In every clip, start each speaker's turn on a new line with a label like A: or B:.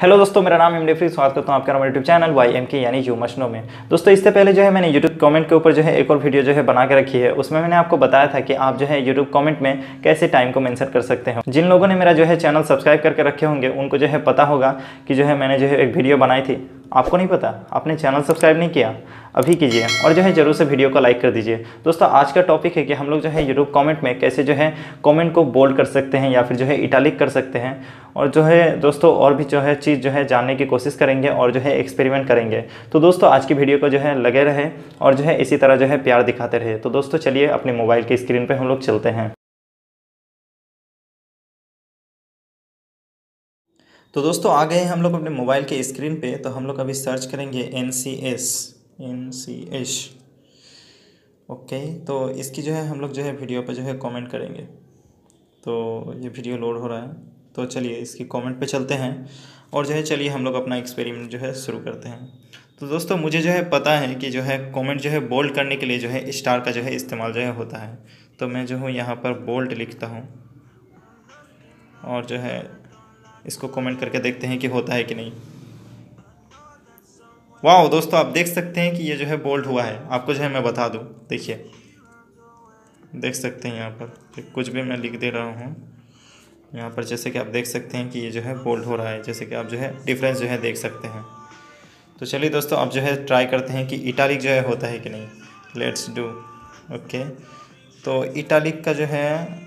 A: Hello दोस्तों, मेरा नाम एमडी फ्री स्वागत करता हूँ आपका हमारे यूट्यूब चैनल वाई एम के यानी यू मशनो में। दोस्तों, इससे पहले जो है, मैंने यूट्यूब कमेंट के ऊपर जो है, एक और वीडियो जो है, बना के रखी है। उसमें मैंने आपको बताया था कि आप जो है यूट्यूब कमेंट में कैसे टाइम को मैंसन कर सकते हो। जिन लोगों ने मेरा जो है चैनल सब्सक्राइब करके रखे होंगे, उनको जो है, पता होगा कि जो है, मैंने जो है, एक वीडियो बनाई थी। आपको नहीं पता आपने चैनल सब्सक्राइब नहीं किया अभी कीजिए और जो है ज़रूर से वीडियो को लाइक कर दीजिए दोस्तों आज का टॉपिक है कि हम लोग जो है यूट्यूब कमेंट में कैसे जो है कमेंट को बोल्ड कर सकते हैं या फिर जो है इटालिक कर सकते हैं और जो है दोस्तों और भी जो है चीज़ जो है जानने की कोशिश करेंगे और जो है एक्सपेरिमेंट करेंगे तो दोस्तों आज की वीडियो को जो है लगे रहे और जो है इसी तरह जो है प्यार दिखाते रहे तो दोस्तों चलिए अपने मोबाइल की स्क्रीन पर हम लोग चलते हैं तो दोस्तों, आ गए हम लोग अपने मोबाइल के स्क्रीन पे तो हम लोग अभी सर्च करेंगे N C S N C S okay तो इसकी जो है, हम लोग जो है वीडियो पे जो है कमेंट करेंगे। तो ये वीडियो लोड हो रहा है तो चलिए इसकी कमेंट पे चलते हैं और जो है, चलिए हम लोग अपना एक्सपेरिमेंट जो है शुरू करते हैं। तो दोस्तों, मुझे जो है पता है कि जो है कमेंट जो है बोल्ड करने के लिए जो है स्टार का जो है इस्तेमाल जो है होता है। तो मैं जो हूँ, यहाँ पर बोल्ड लिखता हूँ। और जो है इसको कमेंट करके देखते हैं कि होता है कि नहीं। वाह दोस्तों, आप देख सकते हैं कि ये जो है बोल्ड हुआ है। आपको जो है मैं बता दूँ, देखिए। देख सकते हैं यहाँ पर कुछ भी मैं लिख दे रहा हूँ। यहाँ पर जैसे कि आप देख सकते हैं कि ये जो है बोल्ड हो रहा है, जैसे कि आप जो है डिफरेंस जो है देख सकते हैं। तो चलिए दोस्तों, आप जो है ट्राई करते हैं कि इटालिक जो है होता है कि नहीं। लेट्स डू ओके तो इटालिक का जो है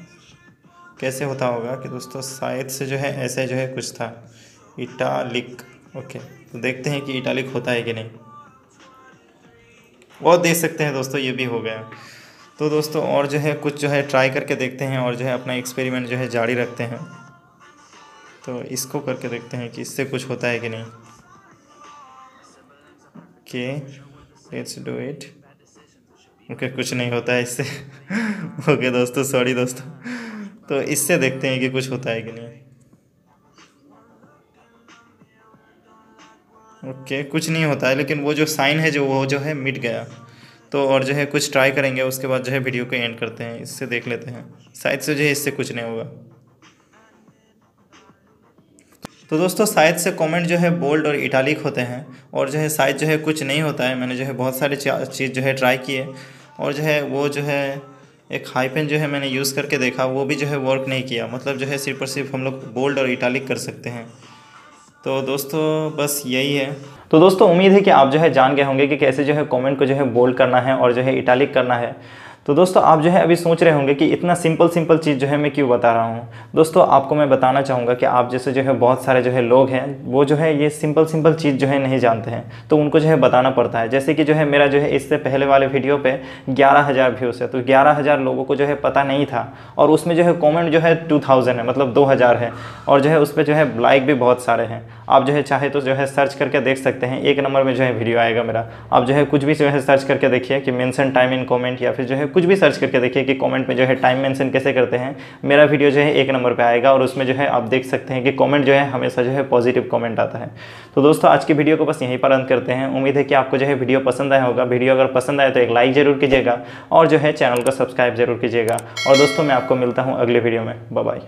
A: कैसे होता होगा कि दोस्तों शायद से जो है ऐसे जो है कुछ था। इटालिक ओके तो देखते हैं कि इटालिक होता है कि नहीं। वो देख सकते हैं दोस्तों ये भी हो गया। तो दोस्तों और जो है कुछ जो है ट्राई करके देखते हैं और जो है अपना एक्सपेरिमेंट जो है जारी रखते हैं। तो इसको करके देखते हैं कि इससे कुछ होता है कि नहीं। के लेट्स डू इट ओके कुछ नहीं होता है इससे। ओके okay, दोस्तों सॉरी दोस्तों। तो इससे देखते हैं कि कुछ होता है कि नहीं ओके कुछ नहीं होता है लेकिन वो जो साइन है जो वो जो है मिट गया तो और जो है कुछ ट्राई करेंगे उसके बाद जो है वीडियो को एंड करते हैं इससे देख लेते हैं शायद से जो है इससे कुछ नहीं होगा तो दोस्तों शायद से कमेंट जो है बोल्ड और इटालिक होते हैं और जो है शायद जो है कुछ नहीं होता है मैंने जो है बहुत सारे चीज़ जो है ट्राई किए और जो है वो जो है एक हाईपेन जो है मैंने यूज़ करके देखा, वो भी जो है वर्क नहीं किया। मतलब जो है सिर्फ़ और सिर्फ़ हम लोग बोल्ड और इटालिक कर सकते हैं। तो दोस्तों, बस यही है। तो दोस्तों, उम्मीद है कि आप जो है जान गए होंगे कि कैसे जो है कमेंट को जो है बोल्ड करना है और जो है इटालिक करना है। तो दोस्तों आप जो है अभी सोच रहे होंगे कि इतना सिंपल सिंपल चीज़ जो है मैं क्यों बता रहा हूँ दोस्तों आपको मैं बताना चाहूँगा कि आप जैसे जो है बहुत सारे जो है लोग हैं वो जो है ये सिंपल सिंपल चीज़ जो है नहीं जानते हैं तो उनको जो है बताना पड़ता है जैसे कि जो है मेरा जो है इससे पहले वाले वीडियो पर ग्यारह हज़ार व्यूज़ है तो ग्यारह हज़ार लोगों को जो है पता नहीं था और उसमें जो है कॉमेंट जो है टू है मतलब दो हज़ार है और जो है उस पर जो है लाइक भी बहुत सारे हैं आप जो है चाहे तो जो है सर्च करके देख सकते हैं एक नंबर में जो है वीडियो आएगा मेरा आप जो है कुछ भी जो है सर्च करके देखिए कि मेंशन टाइम इन कमेंट या फिर जो है कुछ भी सर्च करके देखिए कि कमेंट में जो है टाइम मेंशन कैसे करते हैं, मेरा वीडियो जो है एक नंबर पे आएगा और उसमें जो है आप देख सकते हैं कि कमेंट जो है हमेशा जो है पॉजिटिव कमेंट आता है। तो दोस्तों, आज की वीडियो को बस यहीं पर अंत करते हैं। उम्मीद है कि आपको जो है वीडियो पसंद आया होगा। वीडियो अगर पसंद आए तो एक लाइक ज़रूर कीजिएगा और जो है चैनल को सब्सक्राइब ज़रूर कीजिएगा। और दोस्तों, मैं आपको मिलता हूँ अगले वीडियो में। बाय